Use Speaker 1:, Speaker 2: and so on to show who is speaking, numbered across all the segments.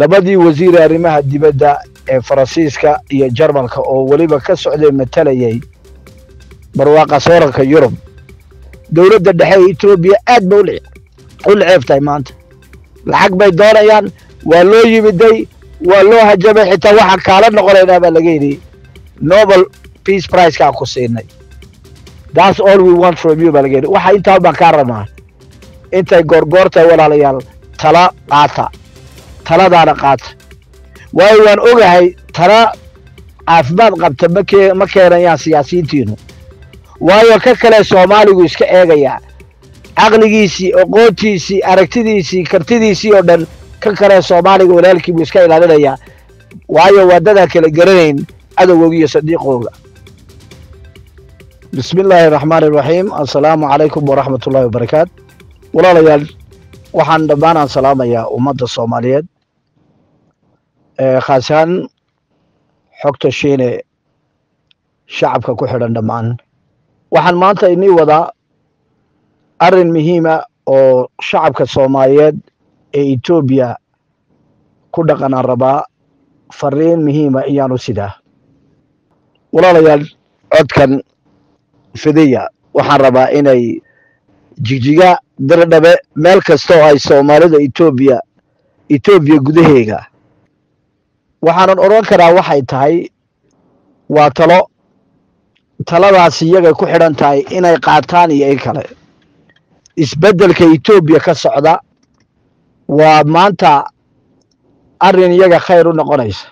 Speaker 1: labadii wasiir arrimaha dibadda ee faransiiska iyo jarmalka oo weliba ka socday matalayay barwaaqa sooranka yurub. Dowladda dhexe ee etoobiya aad ba u liceeftahay maanta. Lacag bay doonayaan waa loo yimiday waa loo hajabay xitaa waxaa kaala noqonaynaa baa laga yidhi nobel peace pricekaa ku siinay. That's all we want from you baa laga yidhi. Waxa intaa baan kaa rabnaa. Intay goorgoortahay walaalayaal tala qaata taladaana qaata. Waayo waan ogahay tala caafimaad qabta ma keenayaan siyaasiyiintiinu. Waayo ka kale soomaaligu iska eegayaa caqligiisii aqoontiisii aragtidiisii kartidiisii oo dhan ka kale soomaaliga walaalkii buu iska ilaalinayaa. Waayo waadadaan kala garanayn cadowgooga iyo sadiiqooga bismi illaahi araxmaan iraxiim assalaamu calaykum waraxmat ullahi wabarakaatu walaalayaal waxaan dhammaanaan salaamayaa ummadda soomaaliyeed khaas ahaan xogta shiine shacabka ku xidhan dhammaan. Waxaan maanta inii wadaa arrin muhiima oo shacabka soomaaliyeed ee etoobiya ku dhaqanaan rabaa fariin muhiima iyaanu sidaa walaalayaal codkan fidiya waxaan rabaa inay jigjiga dirdhabe meel kasta oo ay soomaalida etoobiya etoobiya gudaheega waxaanan odhan karaa waxay tahay waa talo. Taladaas iyagay ku xidhan tahay inay qaataan iyo in kale. Isbeddelka etoobiya ka socda waa maanta arrin iyaga khayr u noqonaysa.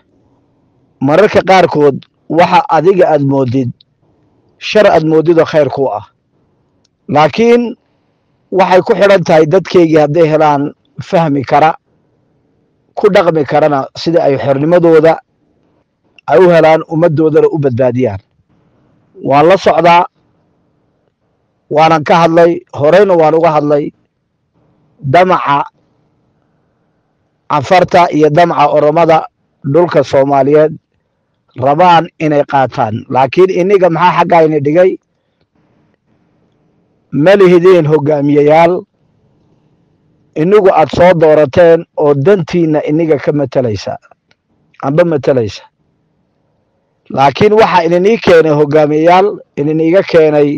Speaker 1: Mararka qaarkood waxa adiga aad moodid shar aad moodidoo khayr ku ah. Laakiin waxay ku xidhan tahay dadkeygii hadday helaan fahmi kara ku dhaqmi karana sida ay xornimadooda ay u helaan ummaddoodana u badbaadiyaan. Waan la socdaa waanan ka hadlay horeyna waan uga hadlay damaca canfarta iyo damaca oromada dhulka soomaaliyeed. Rabaan inay qaataan laakiin iniga maxaa xaggayna dhigay? Ma lihidiin hoggaamiyayaal inigu aad soo doorateen oo dantiinna iniga ka matalaysa amba matalaysa laakiin waxaa ininii keenay hoggaamiyayaal ininiiga keenay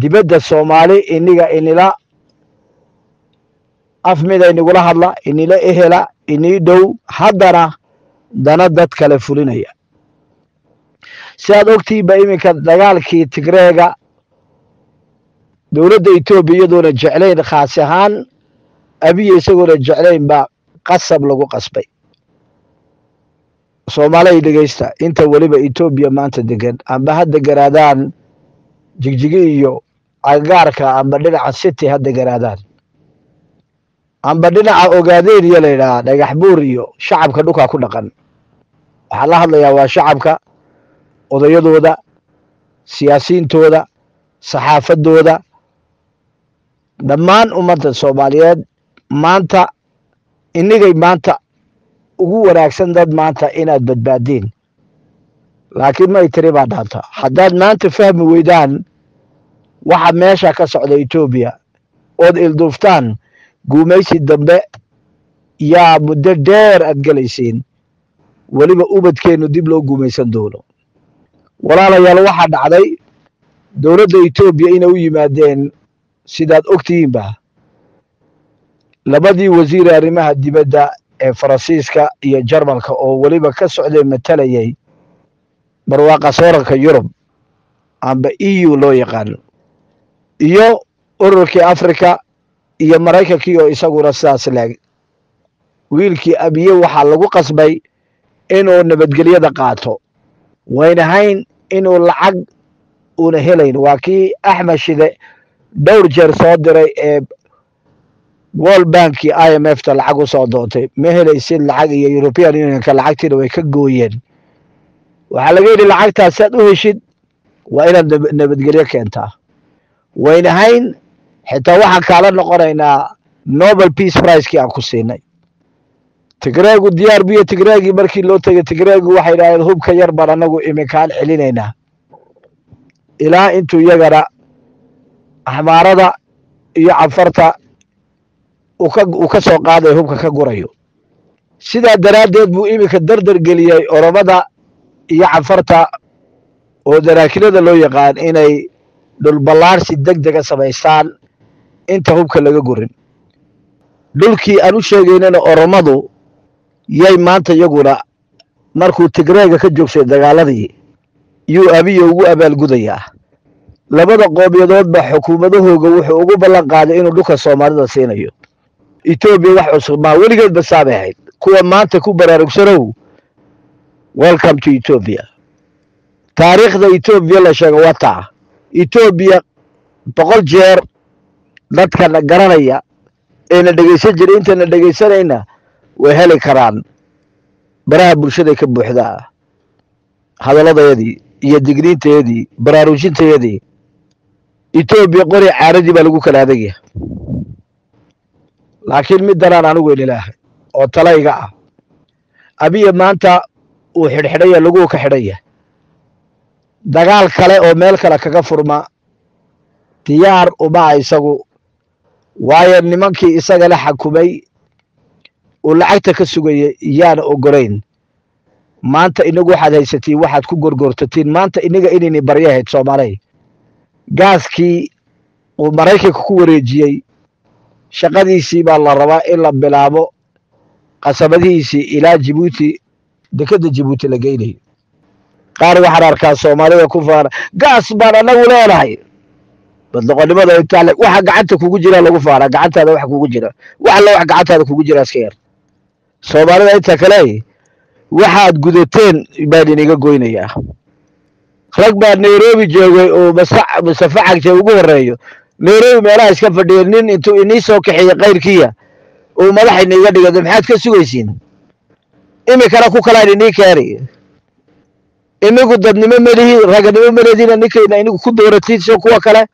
Speaker 1: dibadda soomaali iniga inila af mida inigula hadla inila ehela inii dhow haddana dana dad kale fulinaya. Si aad ogtiinba iminka dagaalkii tigreega dowladda etoobiya iyadoona jeclayn khaas ahaan abiya isagoona jeclayn baa qasab lagu qasbay. Soomaaliay dhegeysta inta weliba etoobiya maanta degan amba ha deganaadaan jigjigi iyo agaarka amba dhinaca city ha deganaadaan amba dhinaca ogaadeen iyo layidhaha dhagax buur iyo shacabka dhulkaa ku dhaqan. Waxaa la hadlayaa waa shacabka odayadooda siyaasiyiintooda saxaafadooda. Dhammaan ummadda soomaaliyeed maanta inigay maanta ugu wanaagsan dad maanta inaad badbaadiin laakiin may tiri baa dhaanta haddaad maanta fahmi weydaan waxa meesha ka socda etoobiya ood ilduuftaan guumaysi dambe yaa muddo dheer aad gelaysiin weliba ubadkeennu dib loo guumaysan doono. Walaalayaal waxaa dhacday dowladda etoobiya inay u yimaadeen sidaad ogtihiinba labadii wasiir arrimaha dibadda ee faransiiska iyo jarmalka oo weliba ka socday matalayay barwaaqa sooranka yurub amba e u loo yaqaano iyo ururkii africa iyo maraykankii oo isaguna sidaas leeg wiilkii abiye waxaa lagu qasbay inuu nabadgelyada qaato. Waynahayn inuu lacag una helayn. Waa kii axmed shide dhowr jeer soo diray ee world bankii i m f ta lacag u soo doontay ma helaysid lacag iyo european unionka lacagtiina way ka gooyeen. Waxaa laga yidhi lacagtaas si aad u heshid waa inaad nabadgelyo keentaa. Waynahayn xitaa waxaan kaala noqonaynaa nobel peace pricekii aan ku siinay. Tigreegu diyaar biyo tigreegii markii loo tegay tigreegu waxay idhahdeen hubka yar baan anagu iminkaan celinaynaa. Ilaa intuu iyagana axmaarada iyo canfarta uu ka soo qaadayo hubka ka gurayo. Sidaa daraaddeed buu iminka dardar geliyey oromada iyo cafarta oo daraakilada loo yaqaan inay dhulballaarsi deg dega samaystaan inta hubka laga gurin. Dhulkii aan u sheegaynana oromadu yay maanta iyaguna markuu tigreega ka joogsay dagaaladii yuu abiya ugu abaalgudayaa. Labada qoomiyadoodba xukuumadahooga wuxuu ugu ballan qaaday inuu dhulka soomaalida siinayo etoobiya wax cusub maa weligeed basaabay ahayd. Kuwa maanta ku baraarugsanow welcome to etoobiya taariikhda etoobiya la sheego waa taa. Etoobiya boqol jeer dadkana garanaya eena dhegaysan jiray intana dhegaysanayna way heli karaan baraha bulshaday ka buuxdaa hadalladayadii iyo digniintayadii baraarujintayadii etoobiya qori caaradii baa lagu kala adagya laakiin mid danaan anigu ililaahay oo talayga ah. Abiya maanta uu xidhxidhaya laguu ka xidhaya dagaal kale oo meel kale kaga furma. Diyaar umaa isagu. Waayo nimankii isaga la xakumay uu lacagta ka sugayay yaana ogolayn maanta inagu waxaad haysatiin waxaad ku gorgortatiin. Maanta inaga inayni baryahayd soomaaley gaaskii uu maraykanka ku wareejiyey shaqadiisii baa la rabaa in la bilaabo qasabadihiisii ilaa jibuuti dekedda jibuuti la geynayo. Qaar waxaan arkaa soomaalida ku faana gaas baan anagu leenahay. Badloqonnimada intaa waxa gacanta kugu jira lagu faana gacantaada wax kugu jira. Wax wax gacantaada kugu jira iska yar. Soomaalida inta kale waxaad gudateen baan iniga goynayaa. Rag baa nairobi joogay oo masafacagta ugu horeeyo nairobi meelaha iska fadhiya nin intuu inii soo kaxeeyey kayrkiya uu madax iniga dhigada maxaad ka sugaysiin? Imikana ku kalaan inii keeni. Inigu dadnimo melihi raganimo melediina ninkayna inigu ku dooratiin soo kuwa kale.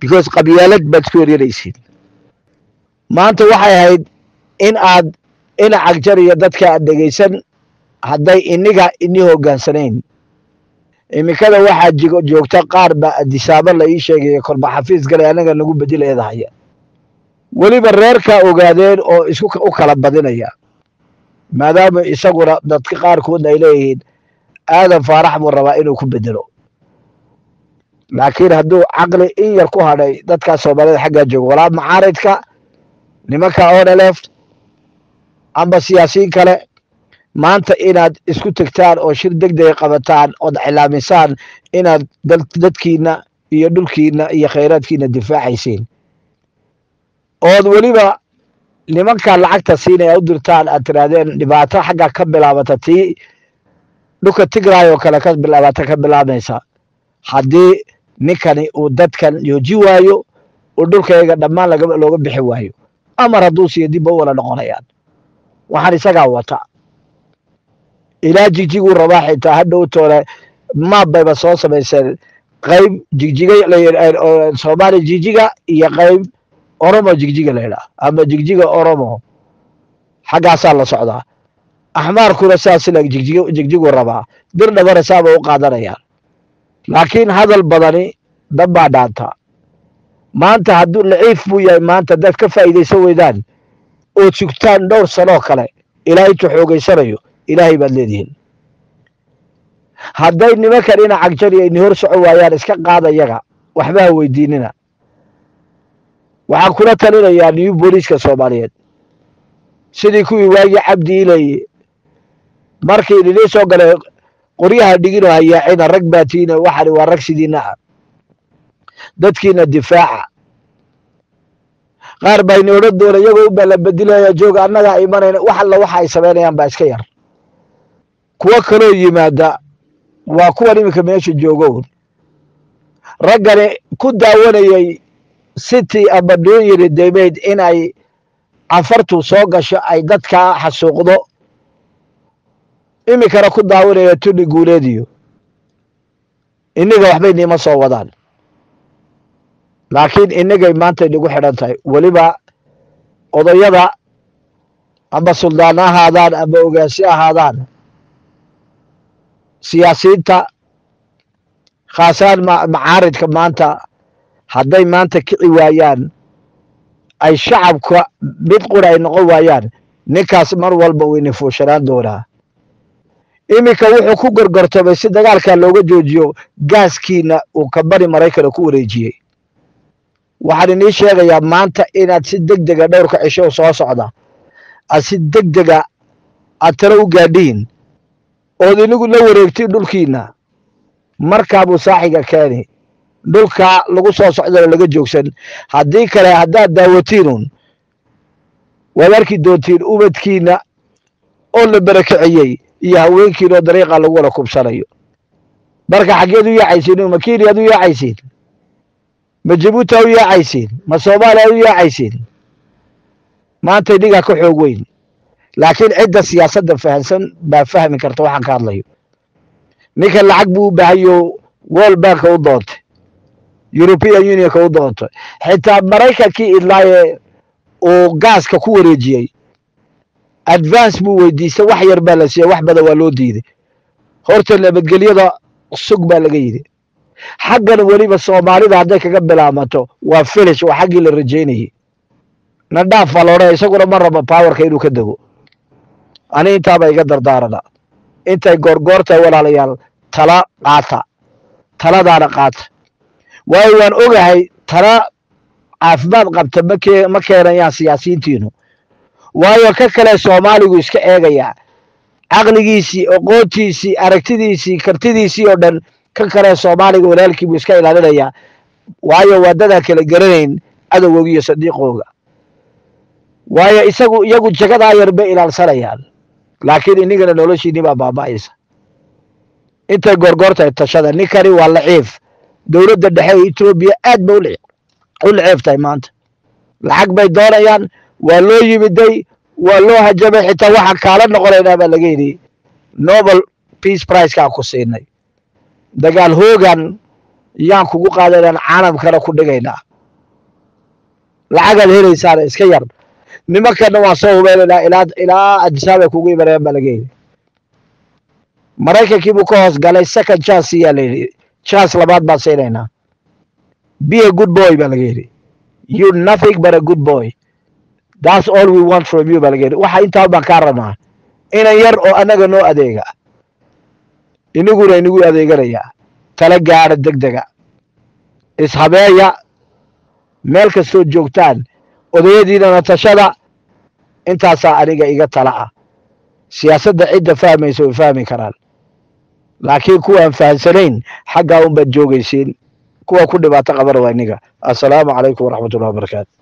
Speaker 1: Because qabyaalad baad isku eryanaysiin maanta waxay ahayd in aad ina cagjar iyo dadka aad dhegaysan hadday iniga ini hogaansanayn imikada waxaa joogta qaar baa adisaabo la ii sheegaya korba xafiis galay anaga nagu bedileedahaya weliba reerkaa ogaadeen oo isku u kala badinaya. Maadaama isaguna dadka qaarkood ay leeyihiin aadan faarax buu rabaa inuu ku bedelo. Laakiin hadduu caqli in yar ku hadhay dadkaa soomaalida xaggaa jooga walaa macaaridka nimanka onelef amba siyaasiyiin kale maanta inaad isku tegtaan oo shir deg dega qabataan ood cilaamisaan inaad dadkiina iyo dhulkiina iyo khayraadkiina difaacaysiin. Ood weliba nimankaa lacagta siinaya u dirtaan aad tirahdeen dhibaato xagga ka bilaabata tii dhulka tigray oo kale ka bilaabata ka bilaabaysa haddii ninkani uu dadkan yooji waayo uu dhulkayga dhammaan looga bixi waayo amar hadduu siiyo dib ba u wala noqonayaan waxaan isagaa wata ilaa jigjiguu rabaa xitaa hadhow toole maab bayba soo samayseen. Qayb jigjiga soomaali jigjiga iyo qayb oromo jigjiga laydhaa ama jigjiga oromo. Xaggaasaa la socdaa. Axmaarkuna saas ila jigjiga jigjigu rabaa. Bir dhabana saaba u qaadanayaan. Laakiin hadal badani dad baa dhaanta. Maanta hadduu laciif buu yahay maanta dad ka faa'iidaysan weydaan ood sugtaan dhowr sanoo kale ilaa intuu xoogaysanayo ilaahay baad leedihiin. Hadday nimankan ina cagjariya ini hor soco waayaan iska qaada yaga waxba ha weydiinina. Waxaan kula talinayaa new booliiska soomaaliyeed. Sidii kuwii waagii cabdi ilay markii idinii soo galay qoryaha dhigino hayaacina rag baatiina waxani waa rag sidiina ah. Dadkiina difaaca. Qaar baa ini odhan doona iyagoo ubaa la bedilaya jooga annagaa imanayna wax alla waxa ay samaynayaan baa iska yar kuwo kaloo yimaada waa kuwan iminka meesha joogown raggani ku daawanayay city ama dunyiri daymayd in ay cafartu soo gasho ay dadkaa xasuuqdo. Iminkana ku daawanaya tuni guuleediyo innaga waxbay niima soo wadaan. Laakiin innagay maanta inagu xidhan tahay. Weliba odayada ama suldaan ahaadaan ama ogaasi ahaadaan siyaasiyiinta khaasaan macaaridka maanta hadday maanta kici waayaan ay shacabka mid qura ay noqon waayaan ninkaas mar walba uu inifuushanaan doonaa. Iminka wuxuu ku gorgortamay si dagaalkaa looga joojiyo gaaskiina uu ka bari maraykana ku wareejiyey. Waxaan inii sheegayaa maanta inaad si deg dega dhowrka cisho soo socda. Aad si deg dega aad talo u gaadhiin ood inigu la wareegtiin dhulkiina. Markaabuu saaxiga keeni. Dhulka lagu soo socdana laga joogsan. Haddii kale haddaad daawatiinun waad arki doontiin ubadkiina oo la barakiciyey iyo haweenkiina oo dariiqa lagu wada kubsanayo. Marka xaggeed u yaacaysiin ma keniyaad u yaacaysiin. Ma jabuuti u yaacaysiin. Ma soomaaliya ad u yaacaysiin. Maanta idingaa ka xoog weyn laakiin cidda siyaasadda fahamsan baa fahmi karta waxaan ka hadlayo. Ninkan lacag buu u baahayo world banka u doontay european unionka u doontay. Xitaa maraykankii idlaaye uu gaaska ku wareejiyey advance buu weydiistay wax yar baa la siiyey wax badan waa loo diiday. Horta nabadgelyada sug baa laga yidhi. Xaggan weliba soomaalida hadday kaga bilaamato waa filish waa xaggii la rajaynayey. Nadhaaf baa loodhanaya isaguna ma raba powerka inuu ka dego ani intaaba iga dardaarana. Intay goorgoortahay walaalayaal tala qaata. Taladaana qaata. Waayo waan ogahay tala caafimaad qabta ma keenayaan siyaasiyiintiinu. Waayo ka kale soomaaligu iska eegayaa caqligiisii aqoontiisii aragtidiisii kartidiisii oo dhan ka kale soomaaliga walaalkii buu iska ilaalinayaa waayo waa dadaan kala garanayn cadowgooga iyo sadiiqooga. Waayo isagu iyagu jagadaa yar bay ilaalsanayaan laakiin inigana noloshiinni baa baaba'aysa intay goorgoortahay tashada ninkani waa laciif. Dowladda dhexe ee etoobiya aad ba u laceef tahay maanta. Lacag bay doonayaan waa loo yimiday waa loo hajabay xitaa waxaan kaala noqonaynaa baa laga yidhi nobel peace pricekaa ku siinay. Dagaal hoogan yaan kugu qaadaynaan caalamkana ku dhigaynaa. Lacagaad helaysaana iska yar nimankana waan soo hubeynaynaa ilaa adisaabay kugu imanayaan baa laga yidhi maraykankii buu ka hoos galay second chance yaa la yidhi chance labaad baan siinaynaa be a good boy baa laga yidhi you nothing but a good boy. That's all we want from you baa laga yidhi waxa intaa baan kaa rabnaa inan yar oo annaga noo adeega iniguna inagu adeeganayaa tala gaadha deg dega. Ishabeeya meel kastoo joogtaan odayadiinana tashada intaasaa aniga iga tala ah. Siyaasadda cidda fahmaysa way fahmi karaan. Laakiin kuwaan fahamsanayn xaggaa un baad joogaysiin. Kuwa ku dhibaato qabana waa assalaamu calaykum waraxmatullahi wabarakaatu